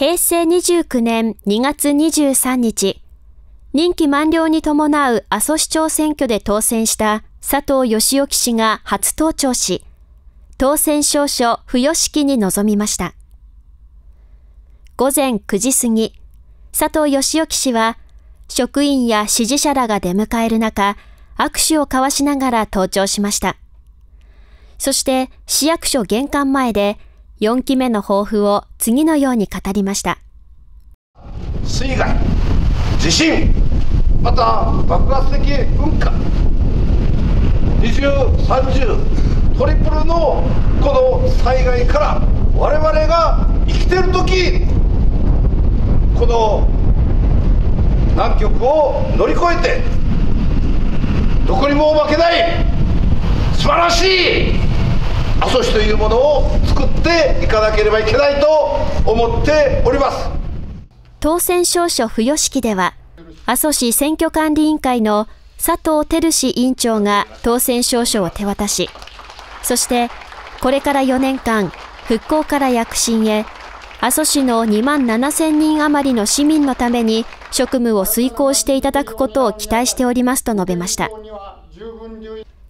平成29年2月23日、任期満了に伴う阿蘇市長選挙で当選した佐藤義興氏が初登庁し、当選証書付与式に臨みました。午前9時過ぎ、佐藤義興氏は、職員や支持者らが出迎える中、握手を交わしながら登庁しました。そして市役所玄関前で4期目の抱負を次のように語りました。水害、地震、また爆発的噴火、二重、三重、トリプルのこの災害から我々が生きてる時この難局を乗り越えてどこにも負けない素晴らしい阿蘇市というものをっていかなければいけないと思っております当選証書付与式では阿蘇市選挙管理委員会の佐藤照志委員長が当選証書を手渡しそしてこれから4年間復興から躍進へ阿蘇市の2万7000人余りの市民のために職務を遂行していただくことを期待しておりますと述べました。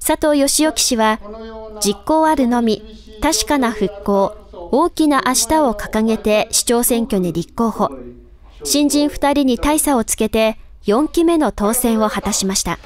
佐藤義興氏は、実行あるのみ、確かな復興、大きな明日を掲げて市長選挙に立候補。新人2人に大差をつけて4期目の当選を果たしました。